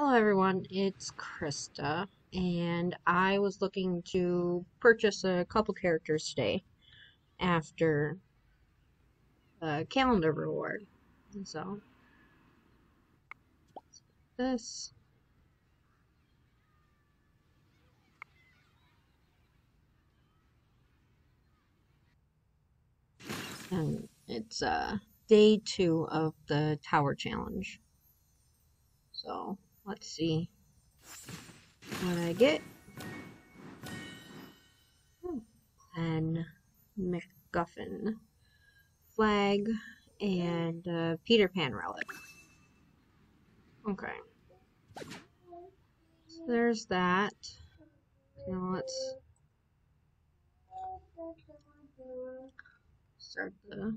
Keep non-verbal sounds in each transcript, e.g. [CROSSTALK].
Hello everyone, it's Krista, and I was looking to purchase a couple characters today after the calendar reward. And so, this. And it's uh, day two of the tower challenge. So, let's see what I get. And MacGuffin flag and uh, Peter Pan relic. Okay. So there's that. Now let's start the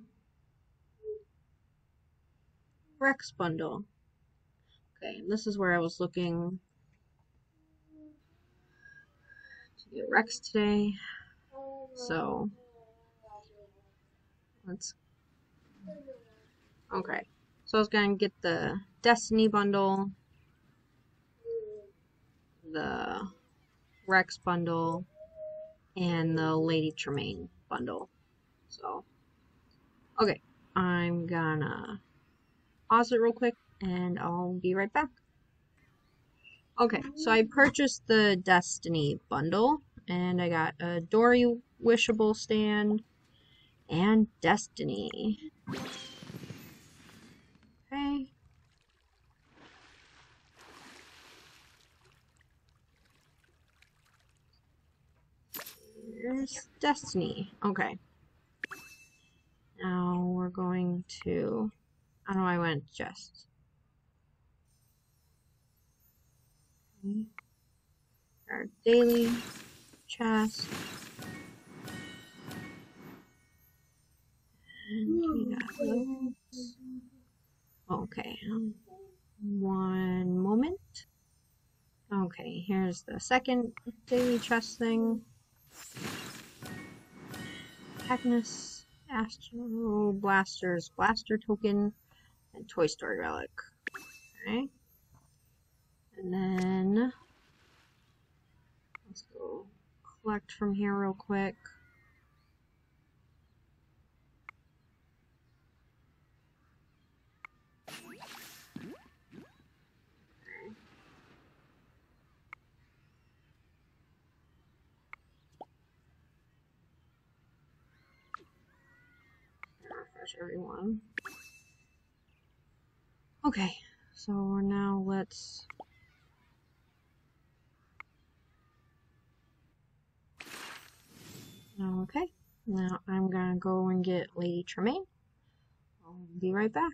Rex bundle. Okay, this is where I was looking to get Rex today. So let's Okay. So I was gonna get the Destiny bundle, the Rex bundle, and the Lady Tremaine bundle. So okay, I'm gonna pause it real quick and I'll be right back. Okay, so I purchased the Destiny bundle and I got a Dory wishable stand and Destiny. Okay. Here's Destiny. Okay. Now we're going to. I don't know I went just. Okay. Our daily chest. And we got those. Okay, um, one moment. Okay, here's the second daily chest thing. Agnes, Astro Blasters, Blaster Token, and Toy Story Relic. Okay. And then, let's go collect from here real quick. refresh everyone. Okay, so now let's Okay, now I'm gonna go and get Lady Tremaine. I'll be right back.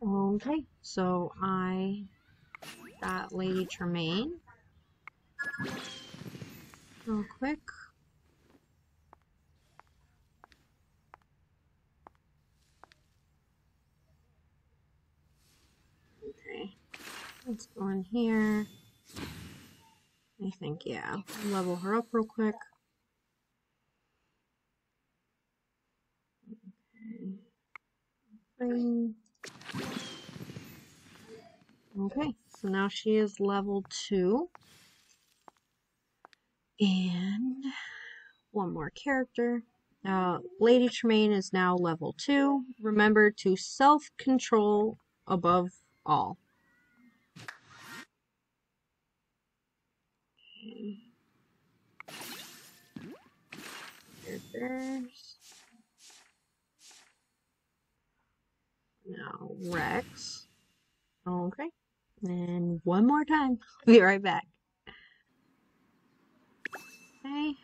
Okay, so I got Lady Tremaine. Real quick. Okay, let's go in here. I think, yeah, level her up real quick. Okay. So now she is level two. And one more character. Uh, Lady Tremaine is now level two. Remember to self-control above all. Characters. Now Rex. Okay. And one more time. [LAUGHS] Be right back. Okay.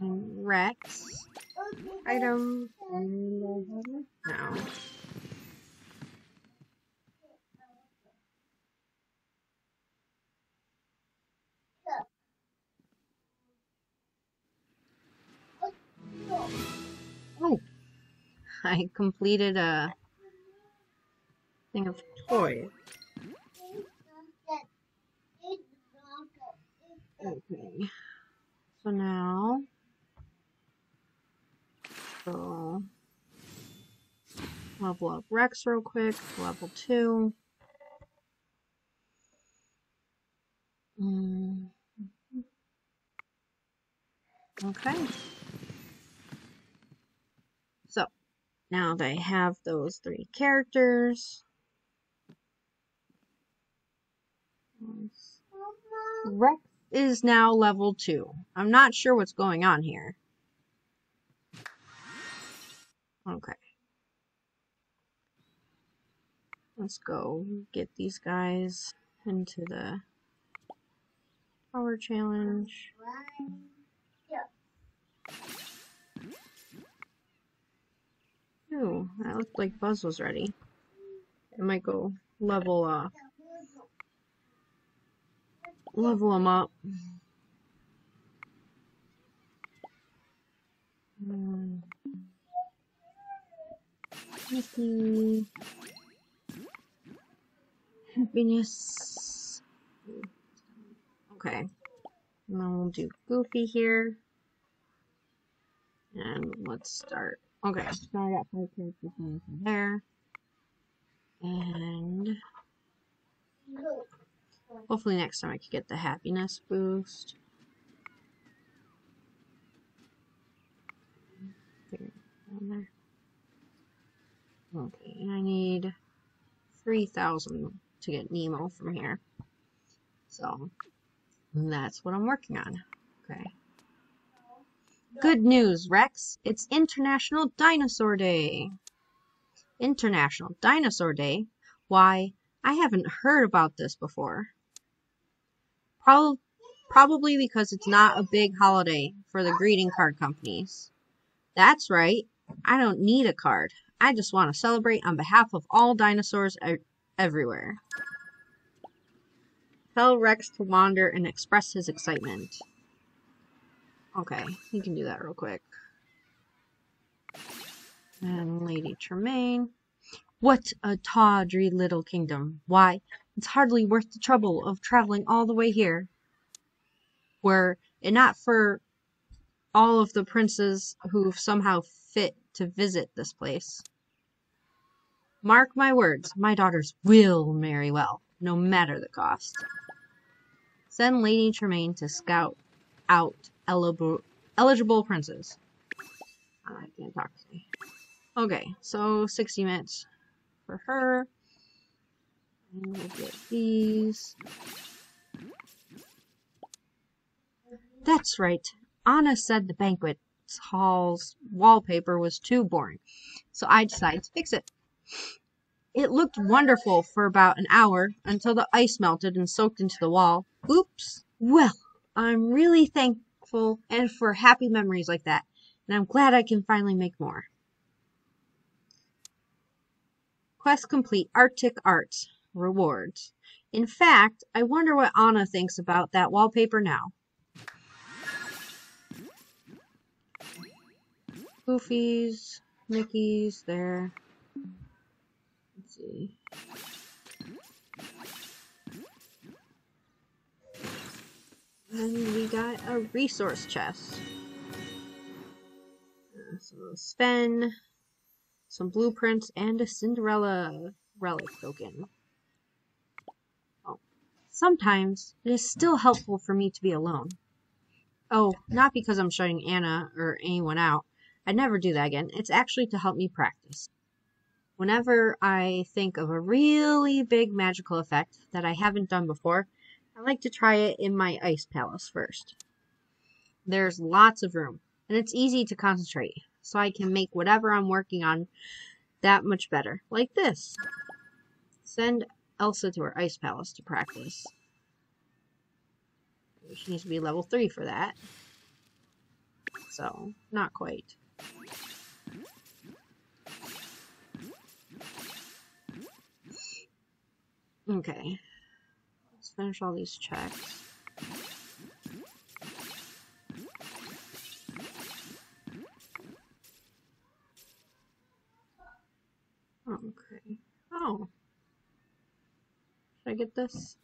Rex. Item. No. Oh. I completed a thing of toys. Okay. So now, so level up Rex real quick, level two. Mm. Okay. So, now that I have those three characters, Rex is now level 2. I'm not sure what's going on here. Okay. Let's go get these guys into the tower challenge. Ooh, that looked like Buzz was ready. I might go level uh level him up. Hmm. Mickey. Happiness. Okay. And then we'll do Goofy here. And let's start. Okay, so I got five characters from there. And hopefully next time I can get the happiness boost. Okay, and I need 3,000 to get Nemo from here. So, that's what I'm working on. Okay. Good news, Rex. It's International Dinosaur Day. International Dinosaur Day? Why, I haven't heard about this before. Pro probably because it's not a big holiday for the greeting card companies. That's right. I don't need a card. I just want to celebrate on behalf of all dinosaurs e everywhere. Tell Rex to wander and express his excitement. Okay, you can do that real quick. And Lady Tremaine. What a tawdry little kingdom. Why, it's hardly worth the trouble of traveling all the way here. Were it not for all of the princes who've somehow fit to visit this place. Mark my words, my daughters will marry well, no matter the cost. Send Lady Tremaine to scout out eligible, princes. I can't talk today. Okay, so 60 minutes for her. And we'll get these. That's right. Anna said the banquet hall's wallpaper was too boring, so I decided to fix it. It looked wonderful for about an hour until the ice melted and soaked into the wall. Oops. Well, I'm really thankful and for happy memories like that, and I'm glad I can finally make more. Quest complete Arctic Art Rewards. In fact, I wonder what Anna thinks about that wallpaper now. Goofies, Mickey's there. Let's see. And we got a resource chest. Uh, so some blueprints, and a Cinderella relic token. Oh. Sometimes it is still helpful for me to be alone. Oh, not because I'm shutting Anna or anyone out. I'd never do that again. It's actually to help me practice. Whenever I think of a really big magical effect that I haven't done before, I like to try it in my ice palace first. There's lots of room, and it's easy to concentrate, so I can make whatever I'm working on that much better, like this. Send Elsa to her ice palace to practice. She needs to be level 3 for that. So, not quite. Okay. Let's finish all these checks. Okay. Oh. Should I get this?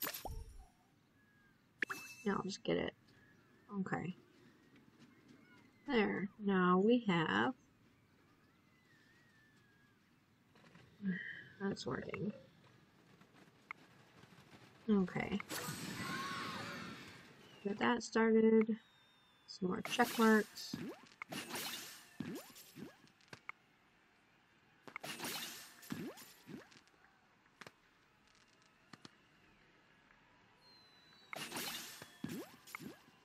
Yeah, I'll just get it. Okay. There. Now we have... That's working. Okay. Get that started. Some more check marks.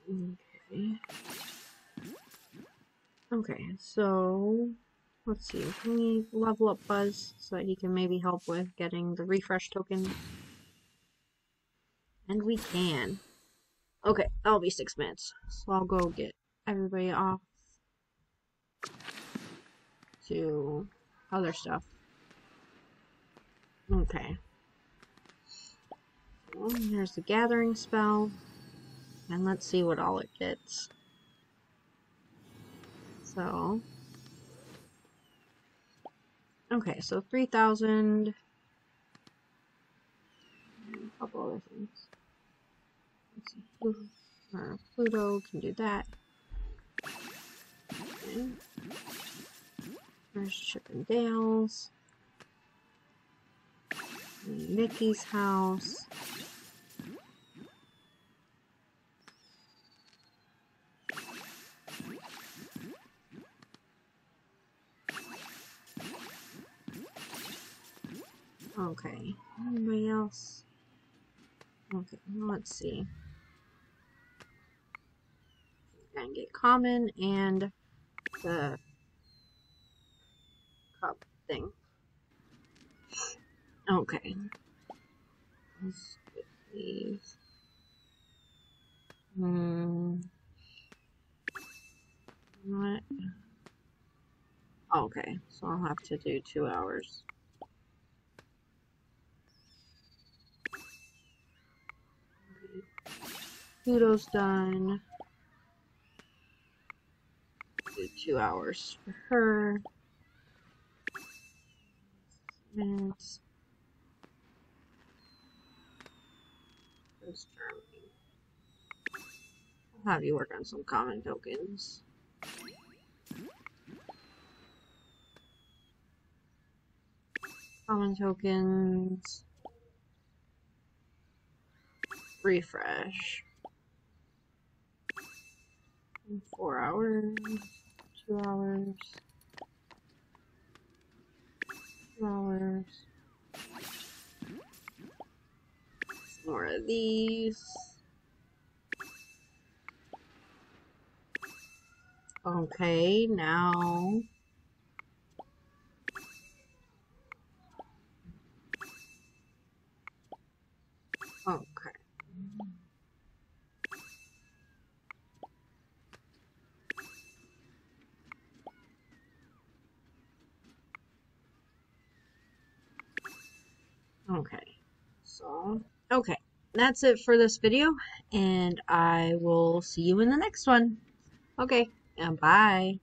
Okay. Okay, so let's see. Can we level up Buzz so that he can maybe help with getting the refresh token? And we can. Okay, that'll be six minutes. So I'll go get everybody off to other stuff. Okay. Well, here's the gathering spell. And let's see what all it gets. So. Okay, so 3,000. A couple other things. Or uh, Pluto can do that. Okay. There's Chip and Dale's. Mickey's house. Okay, anybody else? Okay, let's see. And get common and the cup thing. Okay. Let's get these. Hmm. What? Okay, so I'll have to do two hours. Pluto's done. Do two hours for her. Minutes. I'll have you work on some common tokens. Common tokens. Refresh. Four hours. Two hours. Two hours. More of these. Okay, now Okay. Okay. So, okay. That's it for this video, and I will see you in the next one. Okay, and bye.